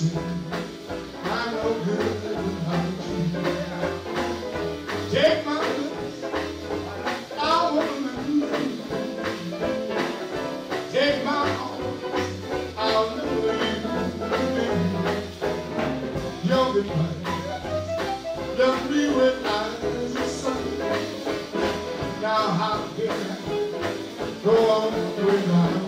I'm no good without you. Take my lips, I wanna lose Take my arms, I'll never leave you. The one, left me with eyes of. Now how can I go on without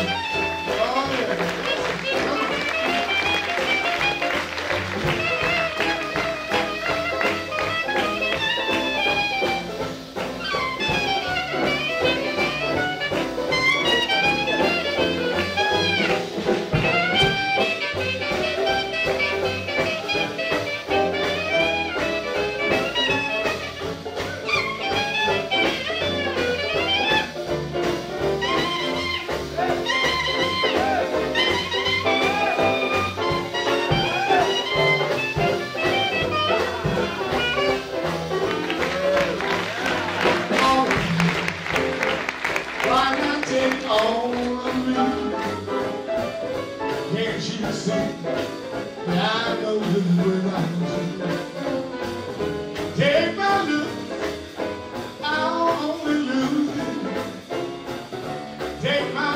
on, give Can't you see that I know live without you? Take my look, I'll only lose you. Take my